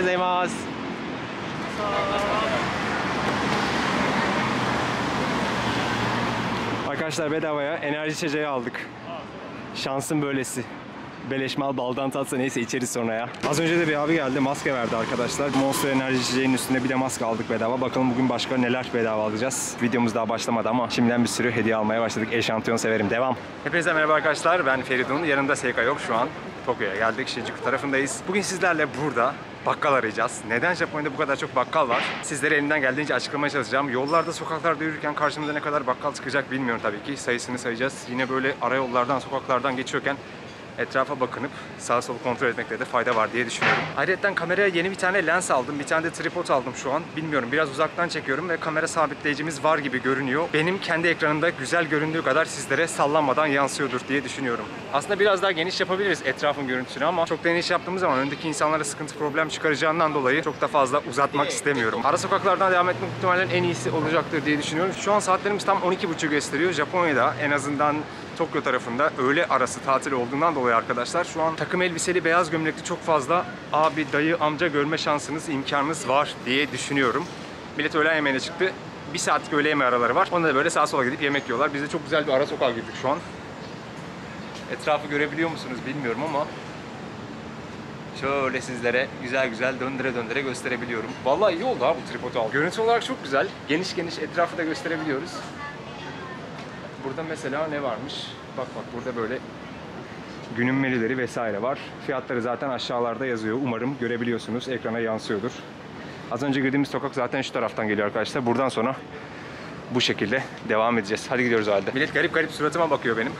gozaimasu. Arkadaşlar bedavaya enerji içeceği aldık. Şansın böylesi. Beleş mal baldan tatsa neyse içeriz sonra ya. Az önce de bir abi geldi maske verdi arkadaşlar. Monster enerji içeceğinin üstünde bir de maske aldık bedava. Bakalım bugün başka neler bedava alacağız. Videomuz daha başlamadı ama şimdiden bir sürü hediye almaya başladık. Eşantiyon severim. Devam. Hepinize merhaba arkadaşlar. Ben Feridun. Yanımda Seika yok şu an. Tokyo'ya geldik. Shinjuku tarafındayız. Bugün sizlerle burada bakkal arayacağız. Neden Japonya'da bu kadar çok bakkal var? Sizlere elimden geldiğince açıklamaya çalışacağım. Yollarda, sokaklarda yürürken karşımıza ne kadar bakkal çıkacak bilmiyorum tabii ki. Sayısını sayacağız. Yine böyle arayollardan, sokaklardan geçiyorken etrafa bakınıp sağa solu kontrol etmekte de fayda var diye düşünüyorum. Ayrıca kameraya yeni bir tane lens aldım. Bir tane de tripod aldım şu an. Bilmiyorum biraz uzaktan çekiyorum ve kamera sabitleyicimiz var gibi görünüyor. Benim kendi ekranında güzel göründüğü kadar sizlere sallanmadan yansıyordur diye düşünüyorum. Aslında biraz daha geniş yapabiliriz etrafın görüntüsünü ama çok geniş yaptığımız zaman öndeki insanlara sıkıntı problem çıkaracağından dolayı çok da fazla uzatmak istemiyorum. Ara sokaklardan devam etmek muhtemelen en iyisi olacaktır diye düşünüyorum. Şu an saatlerimiz tam 12.30 gösteriyor. Japonya'da en azından Tokyo tarafında öğle arası tatil olduğundan dolayı arkadaşlar şu an takım elbiseli beyaz gömlekli çok fazla abi, dayı, amca görme şansınız, imkanınız var diye düşünüyorum. Millet öğlen yemeğine çıktı. Bir saatlik öğle yemeği araları var. Onda da böyle sağa sola gidip yemek yiyorlar. Biz de çok güzel bir ara sokağa girdik şu an. Etrafı görebiliyor musunuz bilmiyorum ama şöyle sizlere güzel güzel döndüre döndüre gösterebiliyorum. Vallahi iyi oldu ha bu tripodu al. Görüntü olarak çok güzel. Geniş geniş etrafı da gösterebiliyoruz. Burada mesela ne varmış? Bak bak burada böyle günün menüleri vesaire var. Fiyatları zaten aşağılarda yazıyor. Umarım görebiliyorsunuz. Ekrana yansıyordur. Az önce girdiğimiz sokak zaten şu taraftan geliyor arkadaşlar. Buradan sonra bu şekilde devam edeceğiz. Hadi gidiyoruz halde. Millet garip garip suratıma bakıyor benim.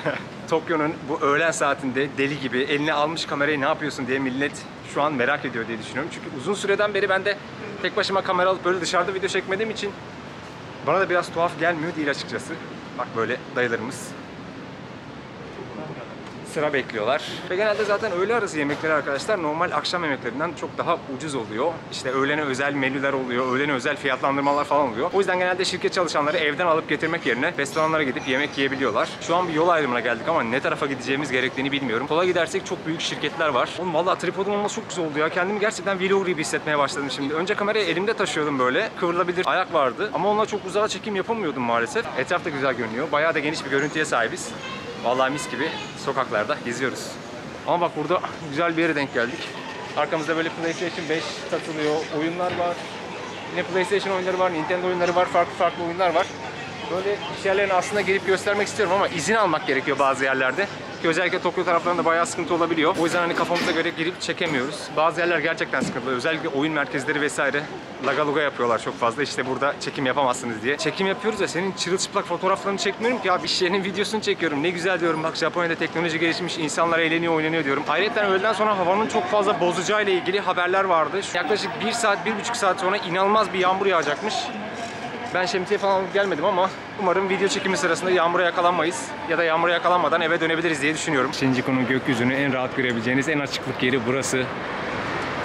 Tokyo'nun bu öğlen saatinde deli gibi eline almış kamerayı ne yapıyorsun diye millet şu an merak ediyor diye düşünüyorum. Çünkü uzun süreden beri ben de tek başıma kamera alıp böyle dışarıda video çekmediğim için bana da biraz tuhaf gelmiyor değil açıkçası. Bak böyle dayılarımız sıra bekliyorlar. Ve genelde zaten öğle arası yemekleri arkadaşlar normal akşam yemeklerinden çok daha ucuz oluyor. İşte öğlene özel menüler oluyor, öğlene özel fiyatlandırmalar falan oluyor. O yüzden genelde şirket çalışanları evden alıp getirmek yerine restoranlara gidip yemek yiyebiliyorlar. Şu an bir yol ayrımına geldik ama ne tarafa gideceğimiz gerektiğini bilmiyorum. Sola gidersek çok büyük şirketler var. Oğlum valla tripodum olması çok güzel oldu ya. Kendimi gerçekten vlog gibi hissetmeye başladım şimdi. Önce kamerayı elimde taşıyordum böyle. Kıvrılabilir ayak vardı. Ama onunla çok uzağa çekim yapamıyordum maalesef. Etraf da güzel görünüyor. Bayağı da geniş bir görüntüye sahibiz. Vallahi mis gibi sokaklarda geziyoruz. Ama bak burada güzel bir yere denk geldik. Arkamızda böyle PlayStation 5 satılıyor, oyunlar var. Yine PlayStation oyunları var, Nintendo oyunları var, farklı farklı oyunlar var. Böyle iş yerlerine aslında gelip göstermek istiyorum ama izin almak gerekiyor bazı yerlerde. Ki özellikle Tokyo taraflarında bayağı sıkıntı olabiliyor. O yüzden hani kafamıza göre girip çekemiyoruz. Bazı yerler gerçekten sıkıntılı. Özellikle oyun merkezleri vesaire lagaluga yapıyorlar çok fazla. İşte burada çekim yapamazsınız diye. Çekim yapıyoruz ya senin çırılçıplak fotoğraflarını çekmiyorum ki abi iş yerinin videosunu çekiyorum. Ne güzel diyorum bak Japonya'da teknoloji gelişmiş, insanlar eğleniyor, oynanıyor diyorum. Ayrıca öğleden sonra havanın çok fazla bozacağıyla ilgili haberler vardı. Yaklaşık 1 saat, 1,5 saat sonra inanılmaz bir yağmur yağacakmış. Ben şemsiye falan gelmedim ama umarım video çekimi sırasında yağmura yakalanmayız ya da yağmura yakalanmadan eve dönebiliriz diye düşünüyorum. Shinjuku'nun gökyüzünü en rahat görebileceğiniz en açıklık yeri burası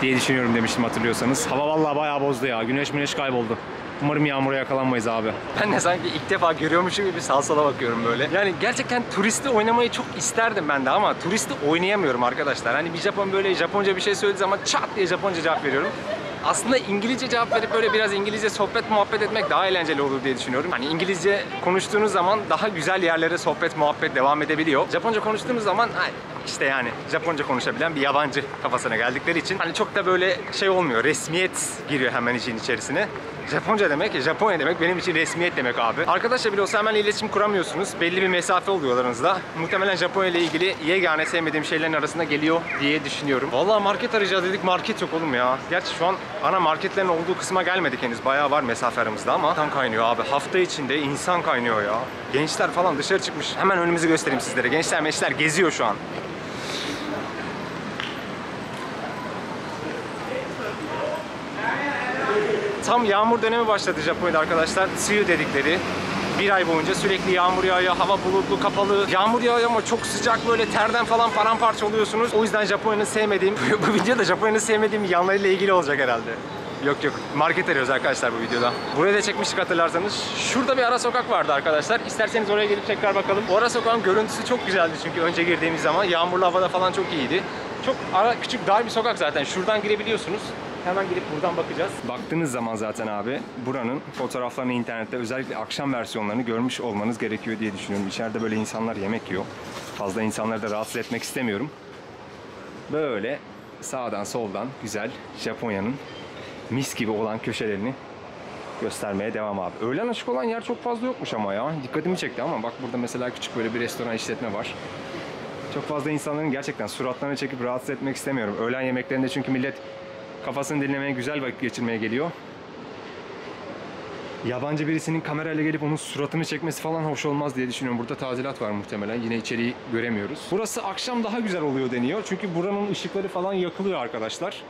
diye düşünüyorum demiştim hatırlıyorsanız. Hava vallahi bayağı bozdu ya. Güneş güneş kayboldu. Umarım yağmura yakalanmayız abi. Ben de sanki ilk defa görüyormuşum gibi sağ sola bakıyorum böyle. Yani gerçekten turisti oynamayı çok isterdim ben de ama turisti oynayamıyorum arkadaşlar. Hani bir Japon böyle Japonca bir şey söylediği zaman çat diye Japonca cevap veriyorum. Aslında İngilizce cevap verip böyle biraz İngilizce sohbet muhabbet etmek daha eğlenceli olur diye düşünüyorum. Hani İngilizce konuştuğunuz zaman daha güzel yerlere sohbet muhabbet devam edebiliyor. Japonca konuştuğumuz zaman işte yani Japonca konuşabilen bir yabancı kafasına geldikleri için hani çok da böyle şey olmuyor. Resmiyet giriyor hemen işin içerisine. Japonca demek, Japonya demek benim için resmiyet demek abi. Arkadaşla bile olsa hemen iletişim kuramıyorsunuz. Belli bir mesafe oluyor aranızda. Muhtemelen Japonya ile ilgili yegane sevmediğim şeylerin arasında geliyor diye düşünüyorum. Vallahi market arayacağız dedik market yok oğlum ya. Gerçi şu an ana marketlerin olduğu kısma gelmedik henüz. Bayağı var mesafe aramızda ama tam kaynıyor abi. Hafta içinde insan kaynıyor ya. Gençler falan dışarı çıkmış. Hemen önümüzü göstereyim sizlere. Gençler meşler geziyor şu an. Tam yağmur dönemi başladı Japonya'da arkadaşlar. Tsuyu dedikleri. Bir ay boyunca sürekli yağmur yağıyor, hava bulutlu, kapalı. Yağmur yağıyor ama çok sıcak böyle terden falan paramparça oluyorsunuz. O yüzden Japonya'nın sevmediğim, bu video da Japonya'nın sevmediğim yanlarıyla ilgili olacak herhalde. Yok yok. Market arıyoruz arkadaşlar bu videoda. Buraya da çekmiştik hatırlarsanız. Şurada bir ara sokak vardı arkadaşlar. İsterseniz oraya gelip tekrar bakalım. O ara sokağın görüntüsü çok güzeldi çünkü önce girdiğimiz zaman. Yağmurlu havada falan çok iyiydi. Çok ara küçük dar bir sokak zaten. Şuradan girebiliyorsunuz. Hemen gelip buradan bakacağız. Baktığınız zaman zaten abi buranın fotoğraflarını internette özellikle akşam versiyonlarını görmüş olmanız gerekiyor diye düşünüyorum. İçeride böyle insanlar yemek yiyor. Fazla insanları da rahatsız etmek istemiyorum. Böyle sağdan soldan güzel Japonya'nın mis gibi olan köşelerini göstermeye devam abi. Öğlen açık olan yer çok fazla yokmuş ama ya. Dikkatimi çekti ama bak burada mesela küçük böyle bir restoran işletme var. Çok fazla insanların gerçekten suratlarını çekip rahatsız etmek istemiyorum. Öğlen yemeklerinde çünkü millet kafasını dinlemeye, güzel vakit geçirmeye geliyor. Yabancı birisinin kamerayla gelip onun suratını çekmesi falan hoş olmaz diye düşünüyorum. Burada tazilat var muhtemelen. Yine içeriği göremiyoruz. Burası akşam daha güzel oluyor deniyor. Çünkü buranın ışıkları falan yakılıyor arkadaşlar.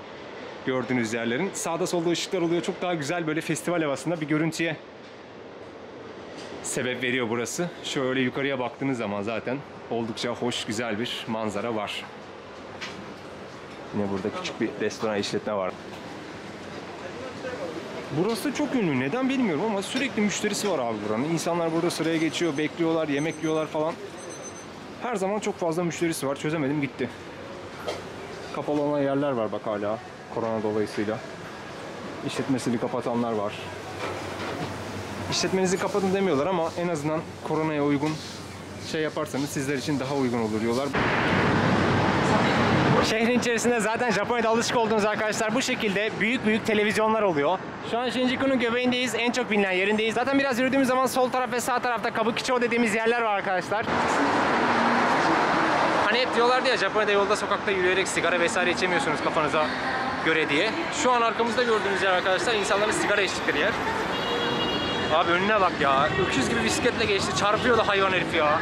Gördüğünüz yerlerin. Sağda solda ışıklar oluyor. Çok daha güzel böyle festival havasında bir görüntüye sebep veriyor burası. Şöyle yukarıya baktığınız zaman zaten oldukça hoş, güzel bir manzara var. Yine burada küçük bir restoran işletme var. Burası çok ünlü. Neden bilmiyorum ama sürekli müşterisi var abi buranın. İnsanlar burada sıraya geçiyor, bekliyorlar, yemek yiyorlar falan. Her zaman çok fazla müşterisi var. Çözemedim gitti. Kapalı olan yerler var bak hala. Korona dolayısıyla. İşletmesini kapatanlar var. İşletmenizi kapatın demiyorlar ama en azından koronaya uygun şey yaparsanız sizler için daha uygun olur diyorlar. Şehrin içerisinde zaten Japonya'da alışık olduğunuz arkadaşlar bu şekilde büyük büyük televizyonlar oluyor. Şu an Shinjuku'nun göbeğindeyiz. En çok bilinen yerindeyiz. Zaten biraz yürüdüğümüz zaman sol taraf ve sağ tarafta Kabukicho dediğimiz yerler var arkadaşlar. Hani hep diyorlardı ya Japonya'da yolda sokakta yürüyerek sigara vesaire içemiyorsunuz kafanıza göre diye. Şu an arkamızda gördüğünüz yer arkadaşlar insanların sigara içtikleri yer. Abi önüne bak ya. Öküz gibi bisikletle geçti. Çarpıyor da hayvan herif ya.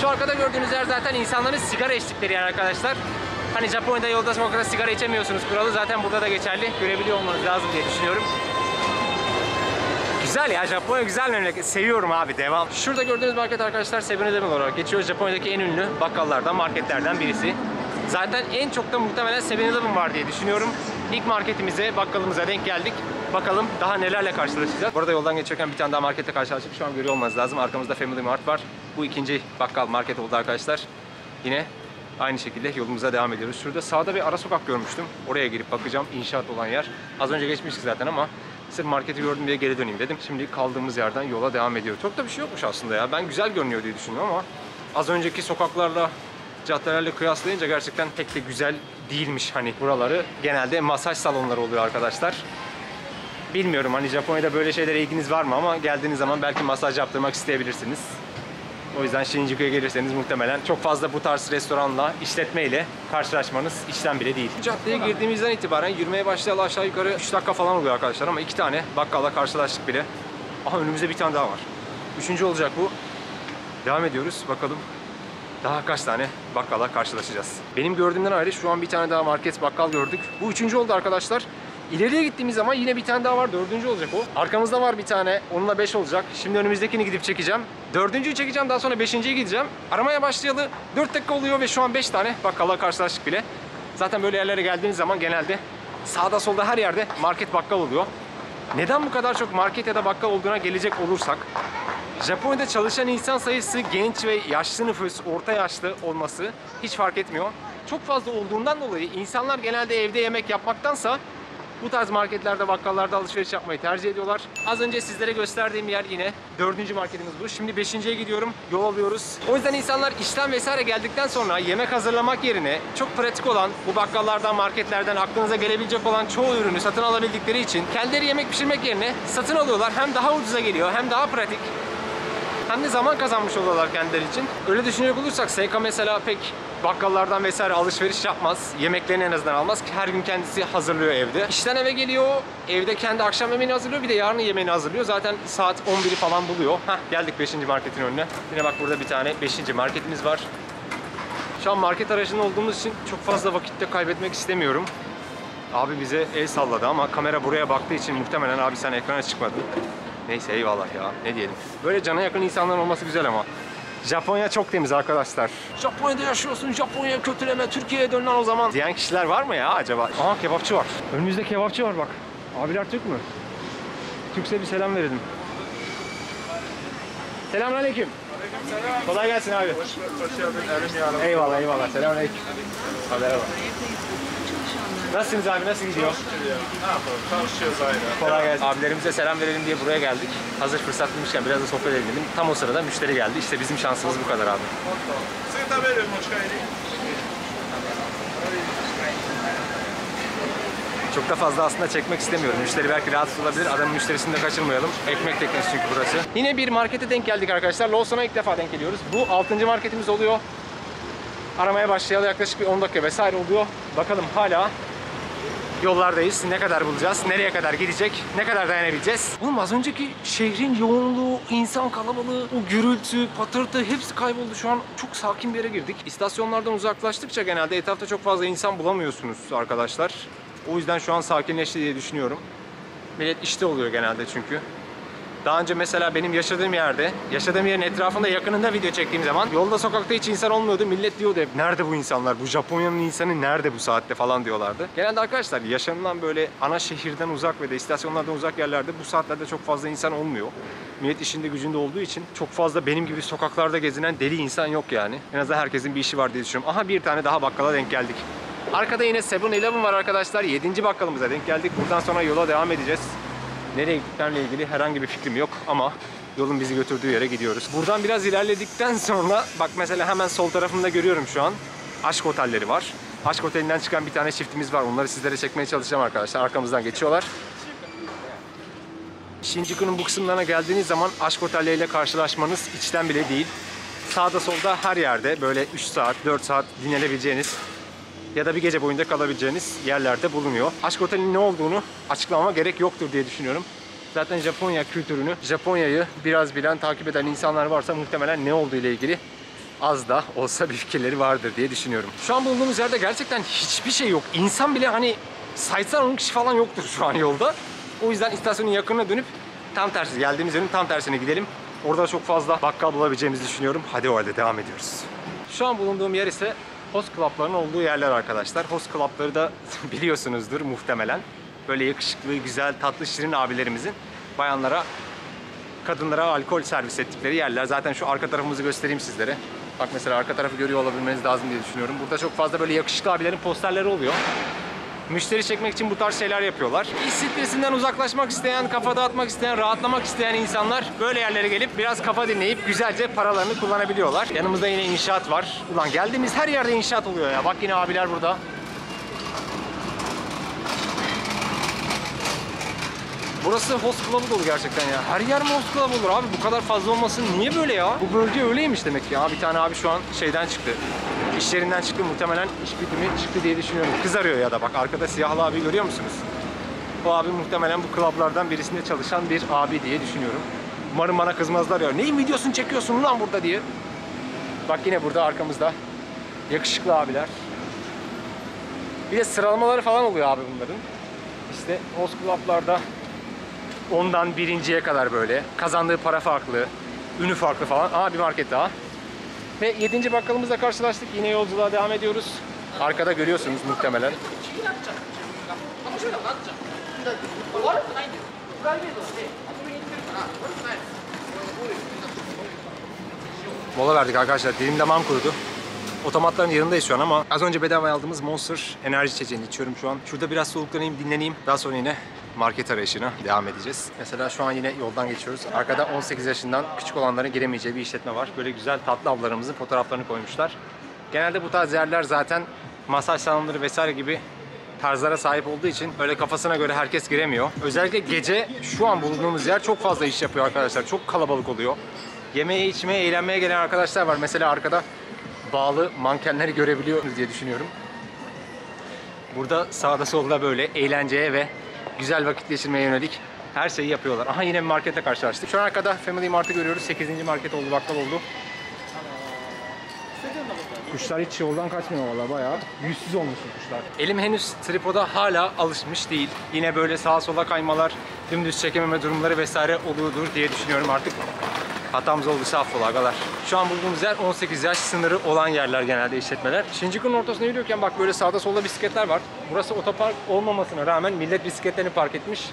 Şu arkada gördüğünüz yer zaten insanların sigara içtikleri yer arkadaşlar. Hani Japonya'da yolda sokakta sigara içemiyorsunuz kuralı zaten burada da geçerli. Görebiliyor olmanız lazım diye düşünüyorum. Güzel ya Japonya güzel memleket. Seviyorum abi devam. Şurada gördüğünüz market arkadaşlar 7-Eleven olarak geçiyor. Japonya'daki en ünlü bakkallardan, marketlerden birisi. Zaten en çok da muhtemelen 7-Eleven var diye düşünüyorum. İlk marketimize, bakkalımıza denk geldik. Bakalım daha nelerle karşılaşacağız. Burada yoldan geçerken bir tane daha markette karşılaştık. Şu an görüyor olmanız lazım. Arkamızda Family Mart var. Bu ikinci bakkal market oldu arkadaşlar. Yine aynı şekilde yolumuza devam ediyoruz. Şurada sağda bir ara sokak görmüştüm. Oraya girip bakacağım. İnşaat olan yer. Az önce geçmiştik zaten ama sırf marketi gördüm diye geri döneyim dedim. Şimdi kaldığımız yerden yola devam ediyor. Çok da bir şey yokmuş aslında ya. Ben güzel görünüyor diye düşünüyorum ama az önceki sokaklarla caddelerle kıyaslayınca gerçekten pek de güzel değilmiş hani buraları. Genelde masaj salonları oluyor arkadaşlar. Bilmiyorum hani Japonya'da böyle şeylere ilginiz var mı ama geldiğiniz zaman belki masaj yaptırmak isteyebilirsiniz. O yüzden Shinjuku'ya gelirseniz muhtemelen çok fazla bu tarz restoranla, işletmeyle karşılaşmanız işten bile değil. Caddeye girdiğimizden itibaren yürümeye başlayalı aşağı yukarı 3 dakika falan oluyor arkadaşlar ama iki tane bakkalla karşılaştık bile. Aha önümüzde bir tane daha var. Üçüncü olacak bu. Devam ediyoruz bakalım. Daha kaç tane bakkalla karşılaşacağız. Benim gördüğümden ayrı şu an bir tane daha market bakkal gördük. Bu üçüncü oldu arkadaşlar. İleriye gittiğimiz zaman yine bir tane daha var. Dördüncü olacak o. Arkamızda var bir tane. Onunla beş olacak. Şimdi önümüzdekini gidip çekeceğim. Dördüncüyü çekeceğim. Daha sonra beşinciye gideceğim. Aramaya başlayalı dört dakika oluyor ve şu an beş tane bakkalla karşılaştık bile. Zaten böyle yerlere geldiğiniz zaman genelde sağda solda her yerde market bakkal oluyor. Neden bu kadar çok market ya da bakkal olduğuna gelecek olursak Japonya'da çalışan insan sayısı genç ve yaşlı nüfus, orta yaşlı olması hiç fark etmiyor. Çok fazla olduğundan dolayı insanlar genelde evde yemek yapmaktansa bu tarz marketlerde, bakkallarda alışveriş yapmayı tercih ediyorlar. Az önce sizlere gösterdiğim yer yine dördüncü marketimiz bu. Şimdi beşinciye gidiyorum, yol alıyoruz. O yüzden insanlar işten vesaire geldikten sonra yemek hazırlamak yerine çok pratik olan bu bakkallardan, marketlerden aklınıza gelebilecek olan çoğu ürünü satın alabildikleri için kendileri yemek pişirmek yerine satın alıyorlar. Hem daha ucuza geliyor hem daha pratik hem de zaman kazanmış oluyorlar kendileri için. Öyle düşünecek olursak SK mesela pek bakkallardan vesaire alışveriş yapmaz. Yemeklerini en azından almaz her gün kendisi hazırlıyor evde. İşten eve geliyor, evde kendi akşam yemeğini hazırlıyor bir de yarın yemeğini hazırlıyor. Zaten saat 11'i falan buluyor. Heh geldik 5. marketin önüne. Yine bak burada bir tane 5. marketimiz var. Şu an market aracında olduğumuz için çok fazla vakitte kaybetmek istemiyorum. Abi bize el salladı ama kamera buraya baktığı için muhtemelen abi sen ekrana çıkmadın. Neyse eyvallah ya ne diyelim. Böyle cana yakın insanların olması güzel ama. Japonya çok temiz arkadaşlar. Japonya'da yaşıyorsun, Japonya'ya kötüleme, Türkiye'ye dön lan o zaman. Diyen kişiler var mı ya acaba? Aha kebapçı var. Önümüzde kebapçı var bak. Abiler Türk mü? Türkse bir selam verelim. Selamünaleyküm. Kolay gelsin abi. Eyvallah eyvallah. Selamünaleyküm. Bak. Nasılsınız abi? Nasıl gidiyor? Ne yapalım? Çalışıyoruz aynı. Kolay gelsin. Abilerimize selam verelim diye buraya geldik. Hazır fırsat bulmuşken biraz da sohbet edelim. Tam o sırada müşteri geldi. İşte bizim şansımız bu kadar abi. Çok da fazla aslında çekmek istemiyorum. Müşteri belki rahatsız olabilir. Adamın müşterisini de kaçırmayalım. Ekmek teknesi çünkü burası. Yine bir markete denk geldik arkadaşlar. Lawson'a ilk defa denk geliyoruz. Bu 6. marketimiz oluyor. Aramaya başlayalı yaklaşık bir 10 dakika vesaire oluyor. Bakalım hala yollardayız. Ne kadar bulacağız? Nereye kadar gidecek? Ne kadar dayanabileceğiz? Oğlum az önceki şehrin yoğunluğu, insan kalabalığı, o gürültü, patırtı hepsi kayboldu. Şu an çok sakin bir yere girdik. İstasyonlardan uzaklaştıkça genelde etrafta çok fazla insan bulamıyorsunuz arkadaşlar. O yüzden şu an sakinleşti diye düşünüyorum. Millet işte oluyor genelde çünkü. Daha önce mesela benim yaşadığım yerde, yaşadığım yerin etrafında yakınında video çektiğim zaman yolda sokakta hiç insan olmuyordu. Millet diyordu hep nerede bu insanlar? Bu Japonya'nın insanı nerede bu saatte falan diyorlardı. Genelde arkadaşlar yaşanılan böyle ana şehirden uzak ve de istasyonlardan uzak yerlerde bu saatlerde çok fazla insan olmuyor. Millet işinde gücünde olduğu için çok fazla benim gibi sokaklarda gezinen deli insan yok yani. En azından herkesin bir işi var diye düşünüyorum. Aha bir tane daha bakkala denk geldik. Arkada yine 7-Eleven var arkadaşlar. 7. bakkalımıza denk geldik. Buradan sonra yola devam edeceğiz. Nereye gittiklerimle ilgili herhangi bir fikrim yok ama yolun bizi götürdüğü yere gidiyoruz. Buradan biraz ilerledikten sonra bak mesela hemen sol tarafımda görüyorum şu an. Aşk otelleri var. Aşk otelinden çıkan bir tane çiftimiz var. Onları sizlere çekmeye çalışacağım arkadaşlar. Arkamızdan geçiyorlar. Shinjuku'nun bu kısımlarına geldiğiniz zaman aşk otelleriyle karşılaşmanız içten bile değil. Sağda solda her yerde böyle 3 saat, 4 saat dinlenebileceğiniz ya da bir gece boyunca kalabileceğiniz yerlerde bulunuyor. Aşk Oteli'nin ne olduğunu açıklamama gerek yoktur diye düşünüyorum. Zaten Japonya kültürünü, Japonya'yı biraz bilen, takip eden insanlar varsa muhtemelen ne olduğu ile ilgili az da olsa bir fikirleri vardır diye düşünüyorum. Şu an bulunduğumuz yerde gerçekten hiçbir şey yok. İnsan bile hani saysan 10 kişi falan yoktur şu an yolda. O yüzden istasyonun yakınına dönüp tam tersi, geldiğimiz yerin tam tersine gidelim. Orada çok fazla bakkal bulabileceğimizi düşünüyorum. Hadi o halde devam ediyoruz. Şu an bulunduğum yer ise host club'ların olduğu yerler arkadaşlar. Host club'ları da biliyorsunuzdur muhtemelen. Böyle yakışıklı, güzel, tatlı, şirin abilerimizin bayanlara, kadınlara alkol servis ettikleri yerler. Zaten şu arka tarafımızı göstereyim sizlere. Bak mesela arka tarafı görüyor olabilmeniz lazım diye düşünüyorum. Burada çok fazla böyle yakışıklı abilerin posterleri oluyor. Müşteri çekmek için bu tarz şeyler yapıyorlar. İş stresinden uzaklaşmak isteyen, kafa dağıtmak isteyen, rahatlamak isteyen insanlar böyle yerlere gelip biraz kafa dinleyip güzelce paralarını kullanabiliyorlar. Yanımızda yine inşaat var. Ulan geldiğimiz her yerde inşaat oluyor ya. Bak yine abiler burada. Burası host club'ı dolu gerçekten ya. Her yer mi host club olur abi? Bu kadar fazla olmasın niye böyle ya? Bu bölge öyleymiş demek ya. Bir tane abi şu an şeyden çıktı. İş yerinden çıktı muhtemelen iş bitimi çıktı diye düşünüyorum. Kız arıyor ya da bak arkada siyahlı abi görüyor musunuz? O abi muhtemelen bu klublardan birisinde çalışan bir abi diye düşünüyorum. Umarım bana kızmazlar ya. Neyin videosunu çekiyorsun lan burada diye. Bak yine burada arkamızda yakışıklı abiler. Bir de sıralamaları falan oluyor abi bunların. İşte host club'larda ondan birinciye kadar böyle. Kazandığı para farklı, ünü farklı falan. Aa bir market daha. Ve 7. bakkalımızla karşılaştık. Yine yolculuğa devam ediyoruz. Arkada görüyorsunuz muhtemelen. Mola verdik arkadaşlar. Dilim damağım kurudu. Otomatların yanındayız şu an ama az önce bedava aldığımız Monster enerji içeceğini içiyorum şu an. Şurada biraz soluklanayım, dinleneyim. Daha sonra yine market arayışına devam edeceğiz. Mesela şu an yine yoldan geçiyoruz. Arkada 18 yaşından küçük olanların giremeyeceği bir işletme var. Böyle güzel tatlı ablalarımızın fotoğraflarını koymuşlar. Genelde bu tarz yerler zaten masaj salonları vesaire gibi tarzlara sahip olduğu için öyle kafasına göre herkes giremiyor. Özellikle gece şu an bulunduğumuz yer çok fazla iş yapıyor arkadaşlar. Çok kalabalık oluyor. Yemeğe, içmeye, eğlenmeye gelen arkadaşlar var. Mesela arkada bağlı mankenleri görebiliyoruz diye düşünüyorum. Burada sağda solda böyle eğlenceye ve güzel vakit geçirmeye yönelik her şeyi yapıyorlar. Aha yine bir markete karşılaştık. Şu an arkada Family Mart'ı görüyoruz. 8. market oldu, bakkal oldu. Kuşlar hiç yoldan kaçmıyor valla bayağı. Yüzsüz olmuş kuşlar. Elim henüz tripoda hala alışmış değil. Yine böyle sağa sola kaymalar, dümdüz çekememe durumları vesaire oluyordur diye düşünüyorum artık. Hatamız olduysa affola agalar. Şu an bulduğumuz yer 18 yaş sınırı olan yerler genelde işletmeler. Shinjuku'nun ortasına yürürken bak böyle sağda solda bisikletler var. Burası otopark olmamasına rağmen millet bisikletlerini park etmiş.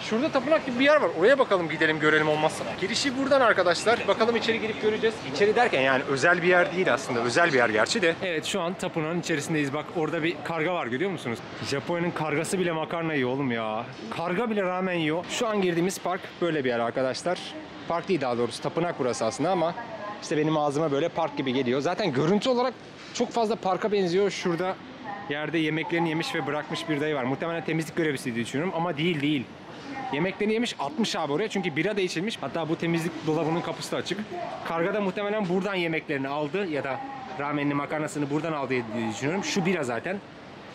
Şurada tapınak gibi bir yer var. Oraya bakalım gidelim görelim olmazsa. Girişi buradan arkadaşlar. Bakalım içeri girip göreceğiz. İçeri derken yani özel bir yer değil aslında. Özel bir yer gerçi de. Evet şu an tapınağın içerisindeyiz. Bak orada bir karga var görüyor musunuz? Japonya'nın kargası bile makarna yiyor oğlum ya. Karga bile ramen yiyor. Şu an girdiğimiz park böyle bir yer arkadaşlar. Park değil daha doğrusu. Tapınak burası aslında ama işte benim ağzıma böyle park gibi geliyor. Zaten görüntü olarak çok fazla parka benziyor. Şurada yerde yemeklerini yemiş ve bırakmış bir dayı var. Muhtemelen temizlik görevlisi diye düşünüyorum ama değil değil. Yemeklerini yemiş 60 abi oraya çünkü bira da içilmiş. Hatta bu temizlik dolabının kapısı da açık. Karga da muhtemelen buradan yemeklerini aldı ya da ramenli makarnasını buradan aldı diye düşünüyorum. Şu bira zaten.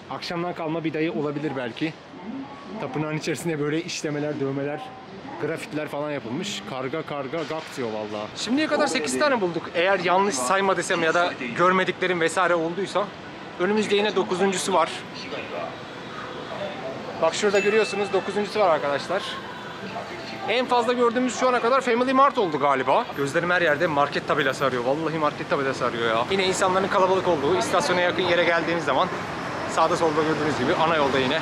Akşamdan kalma bir dayı olabilir belki. Tapınağın içerisinde böyle işlemeler, dövmeler, grafitler falan yapılmış. Karga karga gak diyor valla. Şimdiye kadar 8 tane bulduk. Eğer yanlış sayma desem ya da görmediklerim vesaire olduysa. Önümüzde yine dokuzuncusu var. Bak şurada görüyorsunuz dokuzuncusu var arkadaşlar. En fazla gördüğümüz şu ana kadar Family Mart oldu galiba. Gözlerim her yerde market tabelası arıyor. Vallahi market tabelası arıyor ya. Yine insanların kalabalık olduğu, istasyona yakın yere geldiğimiz zaman sağda solda gördüğünüz gibi ana yolda yine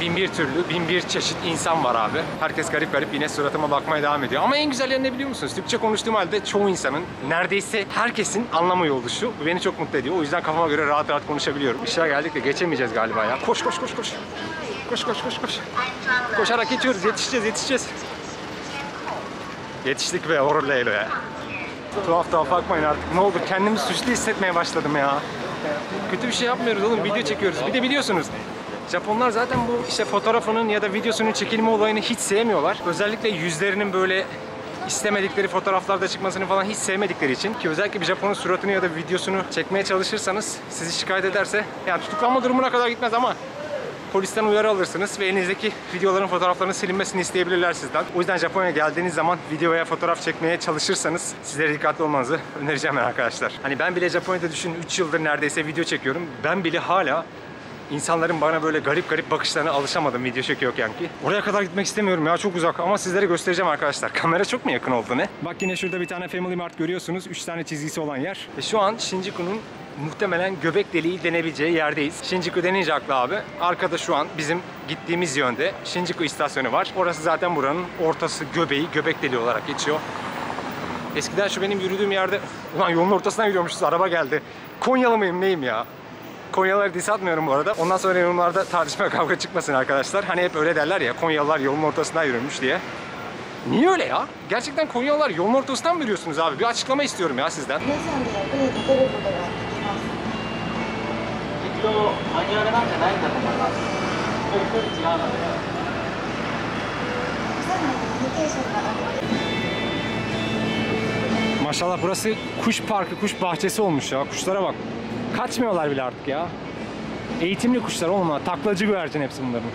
bin bir türlü, bin bir çeşit insan var abi. Herkes garip garip yine suratıma bakmaya devam ediyor. Ama en güzel yanı ne biliyor musunuz? Türkçe konuştuğum halde çoğu insanın, neredeyse herkesin anlamıyor oluşu. Bu beni çok mutlu ediyor. O yüzden kafama göre rahat rahat konuşabiliyorum. İşe geldik de geçemeyeceğiz galiba ya. Koş koş koş koş. Koş koş koş koş. Koşarak geçiyoruz. Yetişeceğiz yetişeceğiz. Yetiştik be Orleylo ya. Tuhaf tuhaf bakmayın artık. Ne olur kendimi suçlu hissetmeye başladım ya. Kötü bir şey yapmıyoruz oğlum. Video çekiyoruz. Bir de biliyorsunuz Japonlar zaten bu işte fotoğrafının ya da videosunun çekilme olayını hiç sevmiyorlar. Özellikle yüzlerinin böyle istemedikleri fotoğraflarda çıkmasını falan hiç sevmedikleri için ki özellikle bir Japonun suratını ya da videosunu çekmeye çalışırsanız sizi şikayet ederse yani tutuklanma durumuna kadar gitmez ama polisten uyarı alırsınız ve elinizdeki videoların fotoğraflarının silinmesini isteyebilirler sizden. O yüzden Japonya'ya geldiğiniz zaman video veya fotoğraf çekmeye çalışırsanız sizlere dikkatli olmanızı önereceğim ben arkadaşlar. Hani ben bile Japonya'da düşünün 3 yıldır neredeyse video çekiyorum. Ben bile hala İnsanların bana böyle garip garip bakışlarına alışamadım video çekiyorken ki. Oraya kadar gitmek istemiyorum ya çok uzak ama sizlere göstereceğim arkadaşlar. Kamera çok mu yakın oldu ne? Bak yine şurada bir tane Family Mart görüyorsunuz. 3 tane çizgisi olan yer. Ve şu an Shinjuku'nun muhtemelen göbek deliği denebileceği yerdeyiz. Shinjuku denince aklı abi. Arkada şu an bizim gittiğimiz yönde Shinjuku istasyonu var. Orası zaten buranın ortası göbeği, göbek deliği olarak geçiyor. Eskiden şu benim yürüdüğüm yerde, ulan yolun ortasına gidiyormuşuz araba geldi. Konyalı mıyım neyim ya? Konyalılara diss atmıyorum bu arada. Ondan sonra yorumlarda tartışma kavga çıkmasın arkadaşlar. Hani hep öyle derler ya Konyalılar yolun ortasından yürümüş diye. Niye öyle ya? Gerçekten Konyalılar yolun ortasından mı yürüyorsunuz abi? Bir açıklama istiyorum ya sizden. Maşallah burası kuş parkı, kuş bahçesi olmuş ya. Kuşlara bak. Kaçmıyorlar bile artık ya. Eğitimli kuşlar oğlum ha. Taklacı güvercin hepsi bunların.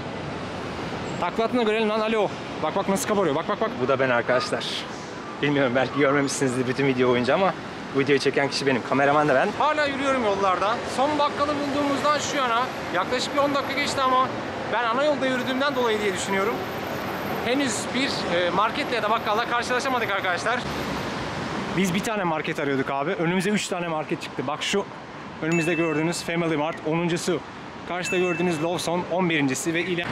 Taklatına görelim lan alo. Bak bak nasıl kabarıyor. Bak bak bak. Bu da ben arkadaşlar. Bilmiyorum belki görmemişsinizdir bütün video boyunca ama bu videoyu çeken kişi benim. Kameraman da ben. Hala yürüyorum yollardan. Son bakkalı bulduğumuzdan şu yana yaklaşık bir 10 dakika geçti ama ben ana yolda yürüdüğümden dolayı diye düşünüyorum. Henüz bir e, marketle ya da bakkalla karşılaşamadık arkadaşlar. Biz bir tane market arıyorduk abi. Önümüze 3 tane market çıktı. Bak şu önümüzde gördüğünüz Family Mart 10.sü. Karşıda gördüğünüz Lawson 11.si ve iler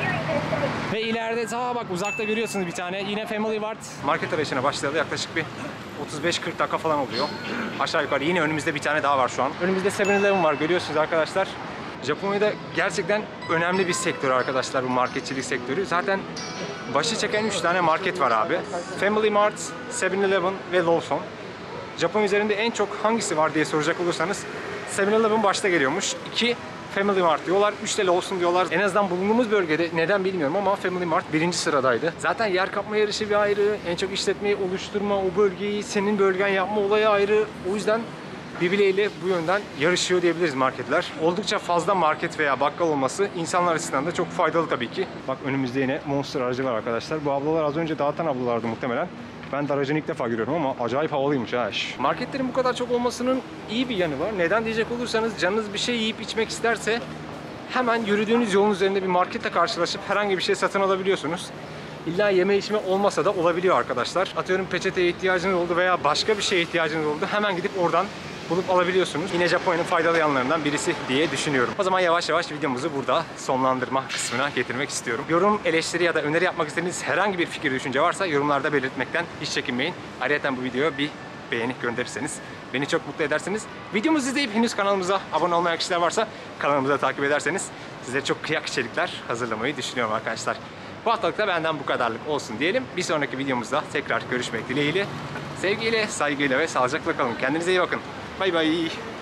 ve ileride ta bak uzakta görüyorsunuz bir tane yine Family Mart. Market arayışına başladı yaklaşık bir 35-40 dakika falan oluyor. Aşağı yukarı yine önümüzde bir tane daha var şu an. Önümüzde 7-Eleven var görüyorsunuz arkadaşlar. Japonya'da gerçekten önemli bir sektör arkadaşlar bu marketçilik sektörü. Zaten başı çeken 3 tane market var abi. Family Mart, 7-Eleven ve Lawson. Japon üzerinde en çok hangisi var diye soracak olursanız 7-Eleven başta geliyormuş. 2 Family Mart diyorlar. 3 de Lawson diyorlar. En azından bulunduğumuz bölgede neden bilmiyorum ama Family Mart birinci sıradaydı. Zaten yer kapma yarışı bir ayrı. En çok işletmeyi oluşturma, o bölgeyi senin bölgen yapma olayı ayrı. O yüzden birbirleriyle bu yönden yarışıyor diyebiliriz marketler. Oldukça fazla market veya bakkal olması insanlar açısından da çok faydalı tabii ki. Bak önümüzde yine Monster aracı var arkadaşlar. Bu ablalar az önce dağıtan ablalardı muhtemelen. Ben de aracını ilk defa görüyorum ama acayip havalıymış ha. Marketlerin bu kadar çok olmasının iyi bir yanı var. Neden diyecek olursanız canınız bir şey yiyip içmek isterse hemen yürüdüğünüz yolun üzerinde bir marketle karşılaşıp herhangi bir şey satın alabiliyorsunuz. İlla yeme içme olmasa da olabiliyor arkadaşlar. Atıyorum peçeteye ihtiyacınız oldu veya başka bir şeye ihtiyacınız oldu. Hemen gidip oradan bulup alabiliyorsunuz. Yine Japonya'nın faydalı yanlarından birisi diye düşünüyorum. O zaman yavaş yavaş videomuzu burada sonlandırma kısmına getirmek istiyorum. Yorum, eleştiri ya da öneri yapmak istediğiniz herhangi bir fikir, düşünce varsa yorumlarda belirtmekten hiç çekinmeyin. Ayrıca bu videoya bir beğeni gönderirseniz beni çok mutlu edersiniz. Videomuzu izleyip henüz kanalımıza abone olmayan kişiler varsa kanalımıza takip ederseniz size çok kıyak içerikler hazırlamayı düşünüyorum arkadaşlar. Bu haftalık da benden bu kadarlık olsun diyelim. Bir sonraki videomuzda tekrar görüşmek dileğiyle. Sevgiyle, saygıyla ve sağlıcakla kalın. Kendinize iyi bakın. バイバイ。